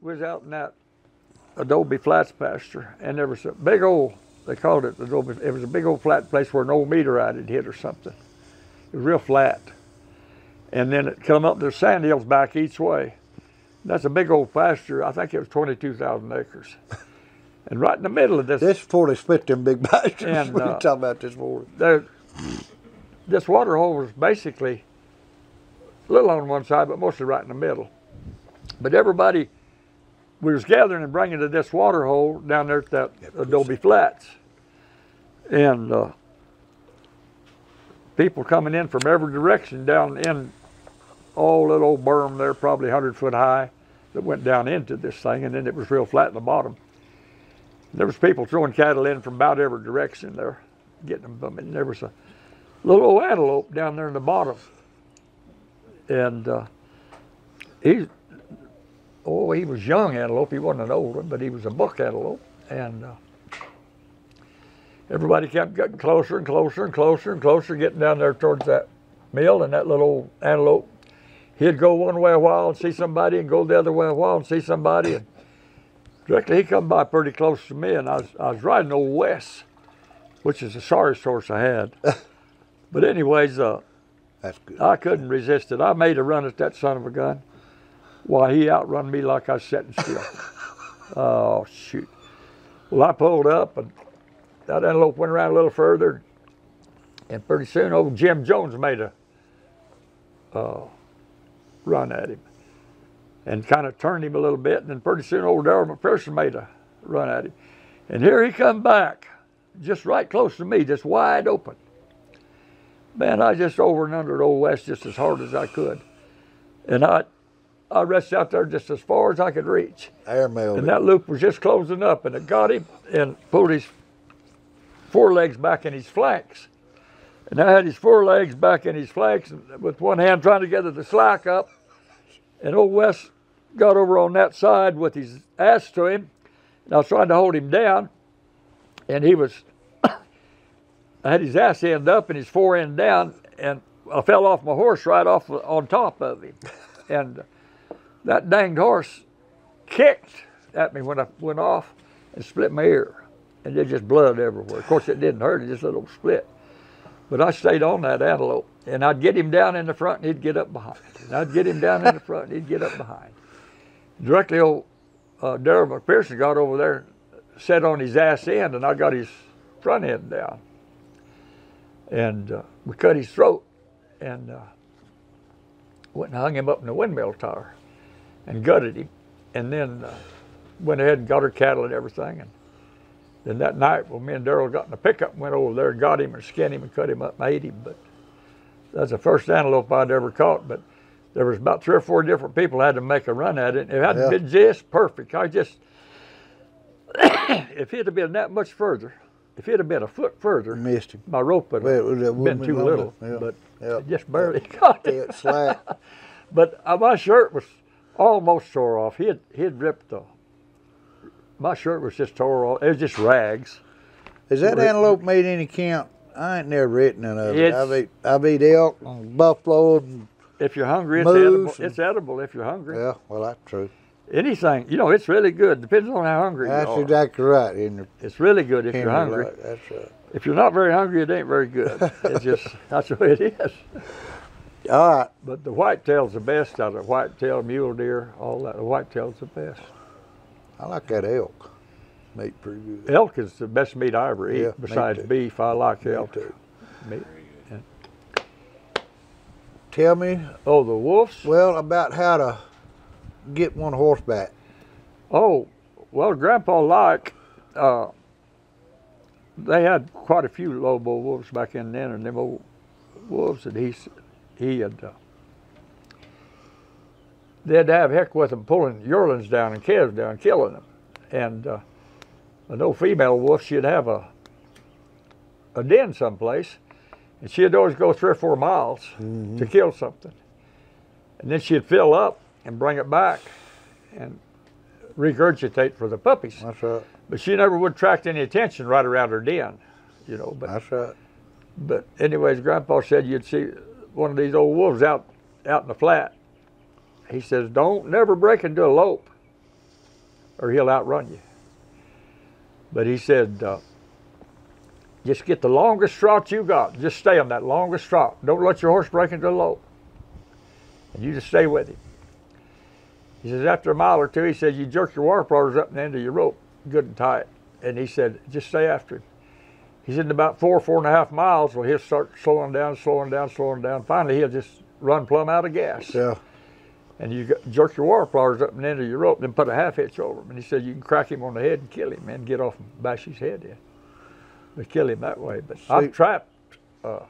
we was out in that Adobe Flats pasture, and there was a big old, they called it Adobe, it was a big old flat place where an old meteorite had hit or something. It was real flat. And then it come up, there's sand hills back each way. That's a big old pasture. I think it was 22,000 acres. And right in the middle of this, This they split them big pastures. And, we uh, talking about this morning. there, this water hole was basically a little on one side, but mostly right in the middle. But everybody, we was gathering and bringing to this water hole down there at that Adobe Flats. And uh, people coming in from every direction down in all that old berm there, probably 100 foot high, that went down into this thing, and then it was real flat in the bottom. There was people throwing cattle in from about every direction there, getting them. And there was a little old antelope down there in the bottom. And uh, he, oh, he was young antelope. He wasn't an old one, but he was a buck antelope. And uh, everybody kept getting closer and closer and closer and closer, getting down there towards that mill. And that little antelope, he'd go one way a while and see somebody, and go the other way a while and see somebody. And directly he come by pretty close to me, and I was, I was riding old Wes, which is the sorriest horse I had. but anyways, uh, That's good. I couldn't resist it. I made a run at that son of a gun. Why, he outrun me like I was sitting still. oh, shoot. Well, I pulled up, and that antelope went around a little further. And pretty soon, old Jim Jones made a uh, run at him and kind of turned him a little bit. And then pretty soon, old Darrell McPherson made a run at him. And here he come back, just right close to me, just wide open. Man, I just over and under old Wes just as hard as I could. And I I rushed out there just as far as I could reach. Airmailed And that loop was just closing up and it got him and pulled his forelegs back in his flanks. And I had his forelegs back in his flanks and with one hand trying to gather the slack up. And old Wes got over on that side with his ass to him. And I was trying to hold him down. And he was, I had his ass end up and his fore end down. And I fell off my horse right off on top of him. And that danged horse kicked at me when I went off and split my ear. And there's just blood everywhere. Of course, it didn't hurt, it just a little split. But I stayed on that antelope. And I'd get him down in the front and he'd get up behind. And I'd get him down in the front and he'd get up behind. Directly, old uh, Darrell McPherson got over there, sat on his ass end, and I got his front end down. And uh, we cut his throat and uh, went and hung him up in the windmill tower and gutted him, and then uh, went ahead and got her cattle and everything. And then that night, well, me and Darrell got in a pickup and went over there and got him and skinned him and cut him up and ate him. But that's the first antelope I'd ever caught. But there was about three or four different people had to make a run at it. It hadn't Yeah. been just perfect. I just, if it had been that much further, if it had been a foot further, Missed him. my rope would have it been too little. yeah. But Yeah. just barely got it. It slack. But uh, my shirt was almost tore off. He had he had ripped the. My shirt was just tore off. It was just rags. Has that Rick- antelope made any count? I ain't never eaten none of it. I've eat, I've eat elk and buffalo and If you're hungry, it's edible. and- It's edible if you're hungry. yeah, well that's true. Anything, you know, it's really good. Depends on how hungry That's you are. exactly right. It's really good if you're hungry. Light, That's right. If you're not very hungry, it ain't very good. It's just that's the way it is. All right. But the whitetail's the best out of the whitetail, mule deer, all that. The whitetail's the best. I like that elk. Meat pretty good. Elk is the best meat I ever eat. Yeah, Besides beef, I like Me elk too. meat. Tell me, Oh, the wolves. well, about how to get one horseback. Oh, well, Grandpa like, uh, they had quite a few Lobo wolves back in then, and them old wolves that he, he had, uh, they had to have heck with them pulling yearlings down and calves down, killing them. And uh, an old female wolf, she'd have a, a den someplace, and she'd always go three or four miles to kill something. And then she'd fill up and bring it back and regurgitate for the puppies. That's right. But she never would attract any attention right around her den, you know. But That's right. but anyways, Grandpa said you'd see one of these old wolves out out in the flat. He says, "Don't never break into a lope. or he'll outrun you. But he said, uh, just get the longest trot you got. Just stay on that longest trot. Don't let your horse break into a lope. And you just stay with him. He says, after a mile or two, he says, you jerk your water up and of your rope good and tight. And he said, just stay after him. He said, in about four, four and a half miles, well, he'll start slowing down, slowing down, slowing down. Finally, he'll just run plumb out of gas. Yeah. And you jerk your water floaters up and the end of your rope, then put a half hitch over him. And he said, you can crack him on the head and kill him and get off and bash his head in. They kill him that way. But See- I've trapped, uh,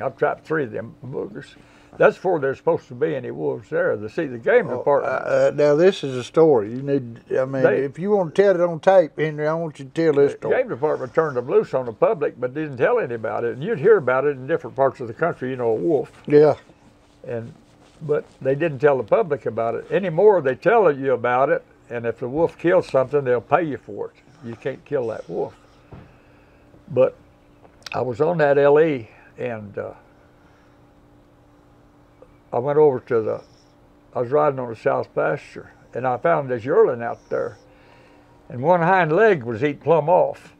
I've trapped three of them boogers. That's before there's supposed to be any wolves there. to see the game Uh, department. uh, now this is a story. You need. I mean, They- if you want to tell it on tape, Henry, I want you to tell this The story. game department turned them loose on the public, but didn't tell any about it. And you'd hear about it in different parts of the country. You know, a wolf, Yeah. and but they didn't tell the public about it anymore. They tell you about it, and if the wolf kills something, they'll pay you for it. You can't kill that wolf. But I was on that LE, and uh, I went over to the. I was riding on the south pasture, and I found this yearling out there, and one hind leg was eaten plumb off,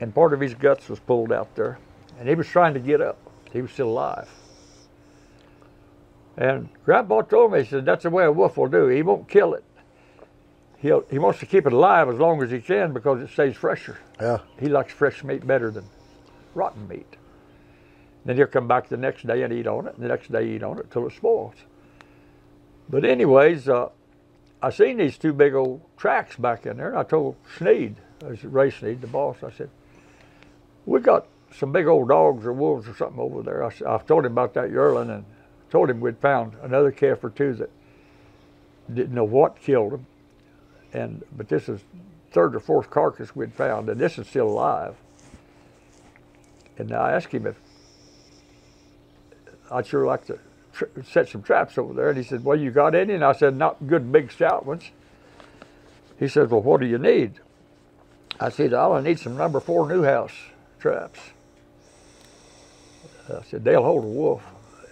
and part of his guts was pulled out there, and he was trying to get up. He was still alive. And Grandpa told me, he said, that's the way a wolf will do. He won't kill it. He'll, he wants to keep it alive as long as he can because it stays fresher. Yeah. He likes fresh meat better than rotten meat. Then he'll come back the next day and eat on it, and the next day eat on it till it spoils. But anyways, uh, I seen these two big old tracks back in there, and I told Sneed, I said, Ray Sneed, the boss, I said, we got some big old dogs or wolves or something over there. I, s- I told him about that yearling and told him we'd found another calf or two that didn't know what killed them. And but this is third or fourth carcass we'd found, and this is still alive. And I asked him if I'd sure like to tr- set some traps over there, and he said, "Well, you got any?" And I said, "Not good, big, stout ones." He said, "Well, what do you need?" I said, "I'll need some number four Newhouse traps." I said, "They'll hold a wolf."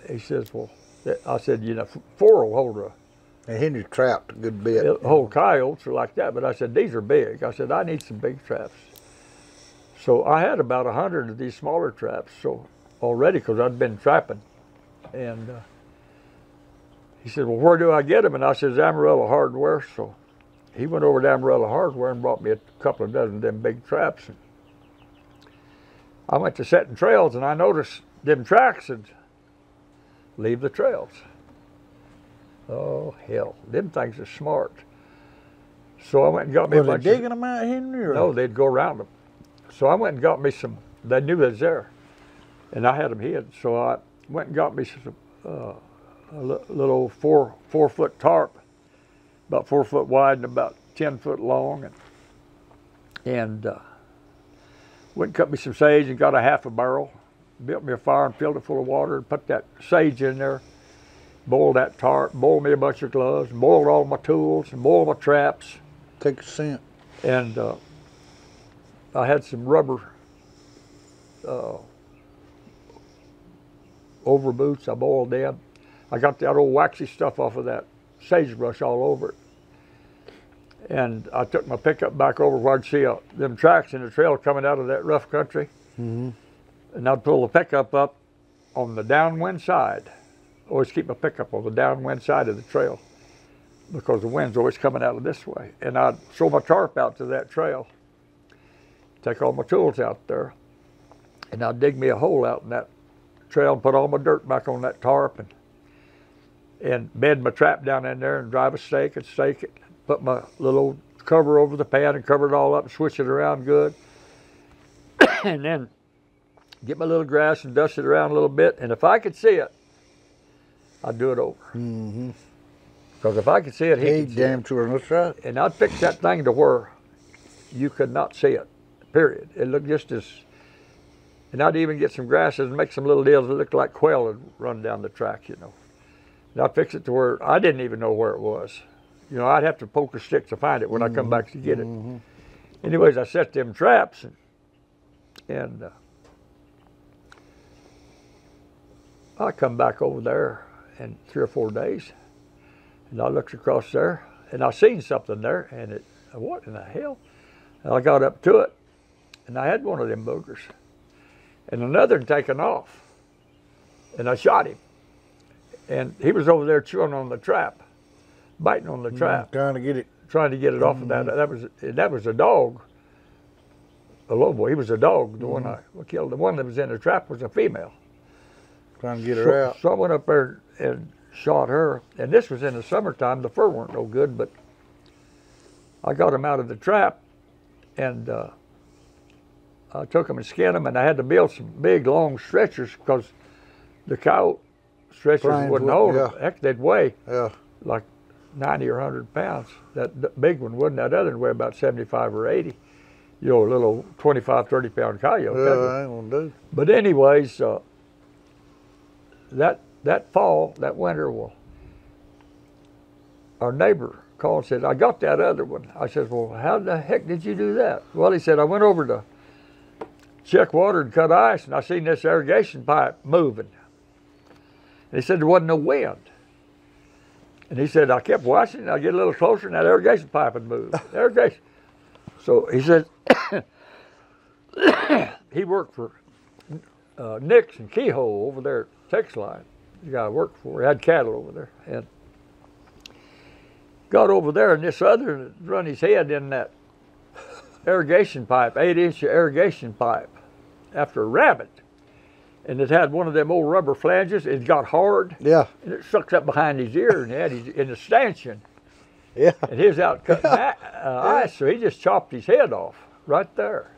He says, "Well," I said, "You know, four will hold a And Henry trapped a good bit. Hold coyotes or like that, but I said these are big. I said I need some big traps. So I had about a hundred of these smaller traps. So already, because I'd been trapping, and uh, he said, "Well, where do I get them?" And I said, "Amarillo Hardware." So he went over to Amarillo Hardware and brought me a couple of dozen of them big traps. And I went to setting trails, and I noticed them tracks and leave the trails. Oh hell, them things are smart. So I went and got me Was a they bunch of digging them out, Henry? Or? no, they'd go around them. So I went and got me some. They knew they was there, and I had them hid. So I went and got me some uh, a little four four foot tarp, about four foot wide and about ten foot long, and and uh, went and cut me some sage and got a half a barrel, built me a fire and filled it full of water and put that sage in there. Boiled that tarp, boiled me a bunch of gloves, boiled all my tools, and boiled my traps Take a scent. and uh, I had some rubber uh, over boots. I boiled them. I got that old waxy stuff off of that sagebrush all over it. And I took my pickup back over where I'd see uh, them tracks in the trail coming out of that rough country. Mhm. And I'd pull the pickup up on the downwind side. Always keep my pickup on the downwind side of the trail because the wind's always coming out of this way. And I'd throw my tarp out to that trail, take all my tools out there, and I'd dig me a hole out in that trail and put all my dirt back on that tarp and and bed my trap down in there and drive a stake and stake it. Put my little cover over the pan and cover it all up and switch it around good. and then get my little grass and dust it around a little bit. And if I could see it, I'd do it over. Mm-hmm. Because if I could see it, he Hey, could damn sure. That's right. and I'd fix that thing to where you could not see it. Period. It looked just as, and I'd even get some grasses and make some little deals that looked like quail would run down the track, you know. And I'd fix it to where I didn't even know where it was. You know, I'd have to poke a stick to find it when I come back to get it. Mhm. Anyways, I set them traps and, and uh, I come back over there in three or four days, and I looked across there, and I seen something there, and it, what in the hell? And I got up to it, and I had one of them boogers, and another had taken off, and I shot him, and he was over there chewing on the trap, biting on the mm, trap, Trying to get it. trying to get it off of that. Mm-hmm. That was that was a dog, a lobo. He was a dog. The one mm-hmm. I killed. The one that was in the trap was a female. Trying to get her So, out. so I went up there and shot her. And this was in the summertime. The fur weren't no good, but I got him out of the trap, and uh, I took him and skinned him. And I had to build some big long stretchers because the cow stretchers Plains wouldn't would- hold yeah. them. Heck, they'd weigh Yeah. like 90 or 100 pounds. That, big one wouldn't. That other one weighed about 75 or 80. You know, a little 25, 30 pound coyote. Yeah, ain't gonna do. But anyways, uh, that that fall, that winter, well, our neighbor called and said, "I got that other one." I said, "Well, how the heck did you do that?" Well, he said, "I went over to check water and cut ice, and I seen this irrigation pipe moving." And he said there wasn't no wind. And he said, I kept watching, and I get a little closer, and that irrigation pipe had moved. irrigation. So he said, he worked for uh, Nix and Keyhole over there at Texline. The guy I worked for, he had cattle over there. And got over there, and this other run his head in that irrigation pipe, eight inch irrigation pipe, after a rabbit. And it had one of them old rubber flanges. It got hard, Yeah. and it sucked up behind his ear, and he had his in the stanchion. Yeah. And he was out cutting i- uh, ice, so he just chopped his head off right there.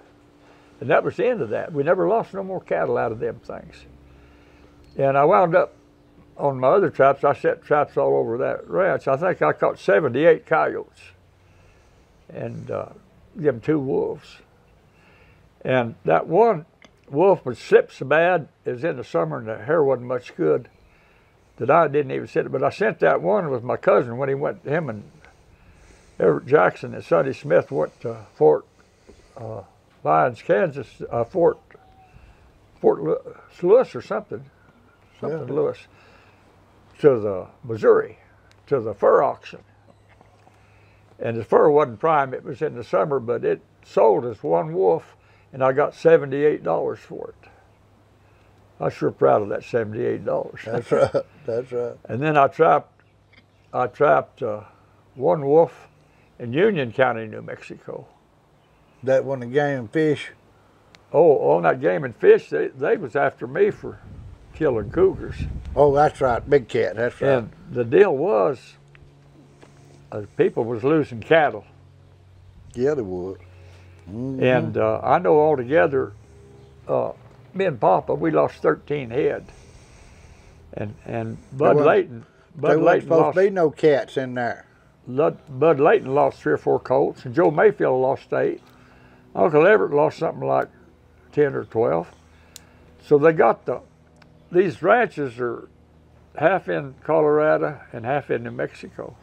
And that was the end of that. We never lost no more cattle out of them things. And I wound up on my other traps, I set traps all over that ranch. I think I caught 78 coyotes and uh, them two wolves. And that one wolf would slip so bad, it was in the summer and the hair wasn't much good, that I didn't even sit it. But I sent that one with my cousin when he went, him and Everett Jackson and Sonny Smith went to Fort uh, Lyons, Kansas, uh, Fort Fort Lew- Lewis or something, something Yeah. Lewis, to the Missouri, to the fur auction. And the fur wasn't prime; it was in the summer, but it sold as one wolf, and I got seventy-eight dollars for it. I'm sure proud of that seventy-eight dollars. That's right. That's right. And then I trapped, I trapped uh, one wolf in Union County, New Mexico. That one, the game and fish. Oh, on that game and fish, they, they was after me for killing cougars. Oh, that's right. Big cat. That's right. And the deal was, uh, people was losing cattle. yeah, they would. Mhm. And uh, I know altogether, uh, me and Papa, we lost 13 head. And and Bud wasn't- Layton, there Bud wasn't Layton supposed lost to be no cats in there. Bud Layton lost three or four colts, and Joe Mayfield lost eight. Uncle Everett lost something like ten or twelve. So they got the these ranches are half in Colorado and half in New Mexico.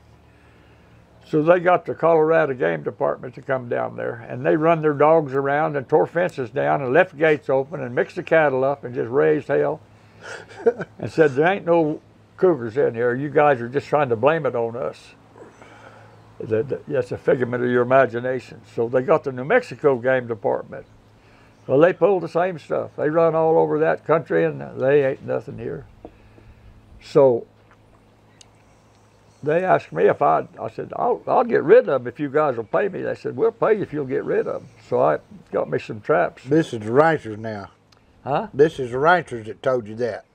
So they got the Colorado Game Department to come down there, and they run their dogs around and tore fences down and left gates open and mixed the cattle up and just raised hell, and said there ain't no cougars in here. You guys are just trying to blame it on us that, that- that's a figment of your imagination. So they got the New Mexico game department. Well, they pulled the same stuff. They run all over that country, and they ain't nothing here. So they asked me if I'd. I said I'll, I'll get rid of them if you guys will pay me. They said we'll pay you if you'll get rid of them. So I got me some traps. This is the ranchers now. Huh? This is the ranchers that told you that.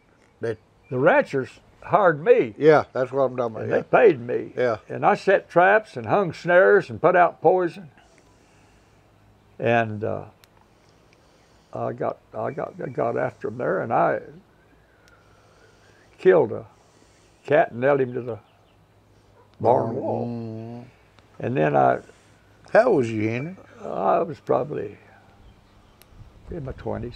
That The ranchers hired me, Yeah, that's what I'm talking and about. they paid me. Yeah. And I set traps and hung snares and put out poison. And uh, I got I got I got after him there, and I killed a cat and nailed him to the barn wall. Mhm. And then I How old was you, Henry? I was probably in my twenties.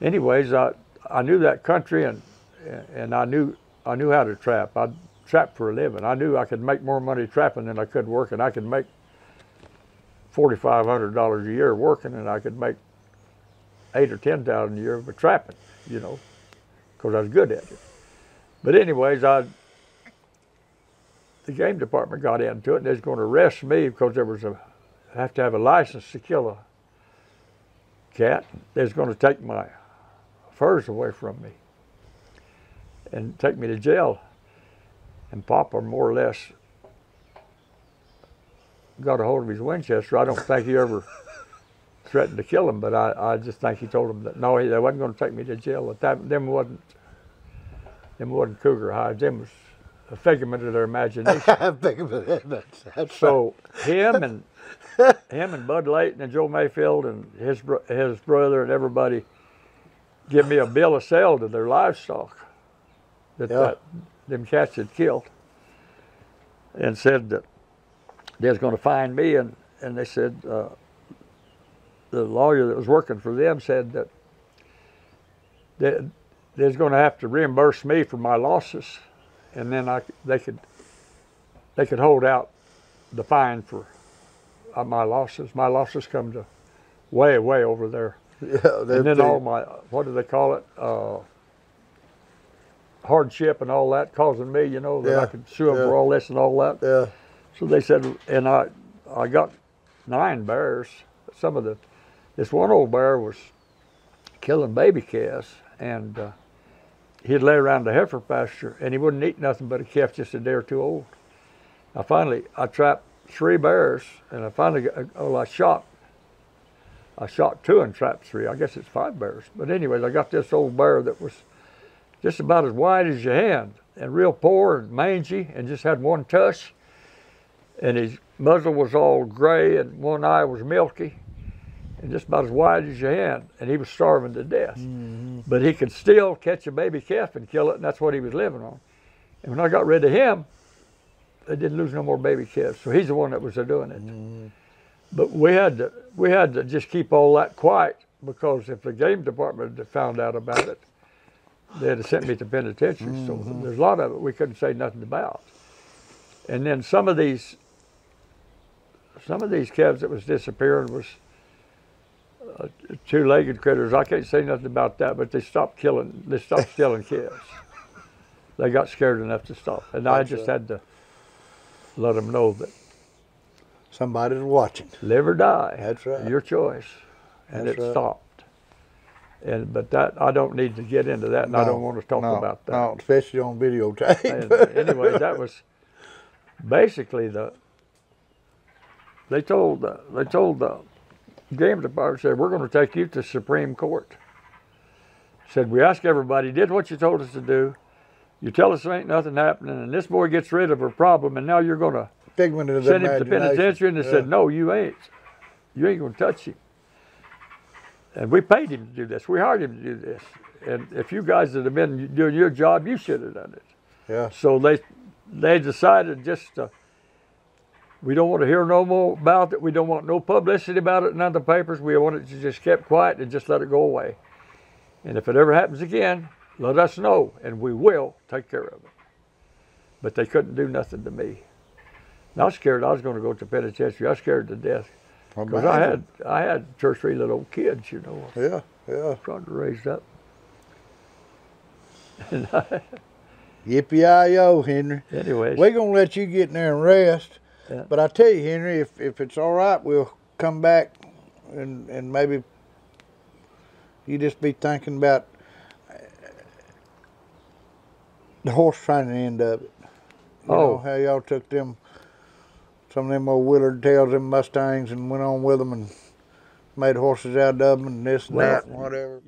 Anyways, I I knew that country and and I knew I knew how to trap. I trapped for a living. I knew I could make more money trapping than I could working. I could make forty five hundred dollars a year working, and I could make eight or ten thousand a year by trapping. You know, because I was good at it. But anyways, I the game department got into it, and they was going to arrest me because there was a have to have a license to kill a cat. They was going to take my furs away from me and take me to jail. And Papa more or less got a hold of his Winchester. I don't think he ever threatened to kill him, but I, I just think he told him that no, he, they wasn't going to take me to jail. That them wasn't them wasn't cougar hides. Them was a figment of their imagination. I think of it. That's, that's So him and him and Bud Layton and Joe Mayfield and his bro- his brother and everybody give me a bill of sale to their livestock that, Yeah. that them cats had killed, and said that they was going to find me and and they said uh, the lawyer that was working for them said that they, they was going to have to reimburse me for my losses, and then I they could they could hold out the fine for uh, my losses. My losses come to way, way over there. yeah, And then all my, what do they call it? Uh, hardship and all that causing me, you know, that I Yeah, could sue them yeah. for all this and all that. yeah, So they said, and I, I got nine bears. Some of the, this one old bear was killing baby calves, and uh, he'd lay around the heifer pasture, and he wouldn't eat nothing but a calf just a day or two old. I finally, I trapped three bears, and I finally, got, oh, I shot, I shot two and trapped three. I guess it's five bears. But anyways, I got this old bear that was just about as wide as your hand, and real poor and mangy, and just had one tusk and his muzzle was all gray and one eye was milky and just about as wide as your hand and he was starving to death. Mm-hmm. But he could still catch a baby calf and kill it and that's what he was living on. And when i got rid of him they didn't lose no more baby calves so he's the one that was doing it. Mm-hmm. But we had to we had to just keep all that quiet because if the game department had found out about it they'd have sent me to penitentiary. So mm-hmm. there's a lot of it we couldn't say nothing about. And then some of these some of these calves that was disappearing was uh, two-legged critters. I can't say nothing about that, but they stopped killing. They stopped stealing kids. They got scared enough to stop, and I just right. had to let them know that somebody's watching. live or die. That's right. Your choice, and That's it right. stopped. And but that I don't need to get into that, and I don't want to talk no, about that. No, especially on videotape. And, uh, anyway, that was basically the. They told uh, they told the game department said we're going to take you to Supreme Court. Said we asked everybody did what you told us to do. You tell us there ain't nothing happening, and this boy gets rid of her problem, and now you're going to send him to penitentiary. And they Yeah. said no, you ain't. You ain't going to touch him. And we paid him to do this. We hired him to do this. And if you guys had have been doing your job, you should have done it. Yeah. So they they decided just to, we don't want to hear no more about it. We don't want no publicity about it in other papers. We want it to just kept quiet and just let it go away. And if it ever happens again, let us know, and we will take care of it. But they couldn't do nothing to me. And I was scared I was going to go to penitentiary. I was scared to death because I had I had two or three little kids, you know, Yeah, yeah. trying to raise up. Yippee yi yo, Henry. Anyways, We're gonna let you get in there and rest. Yeah. But I tell you, Henry, if if it's all right, we'll come back and and maybe you just be thinking about uh, the horse training end of it. You Oh. know, how y'all took them some of them old Willard tails, them Mustangs, and went on with them and made horses out of them and this and Well, that and whatever.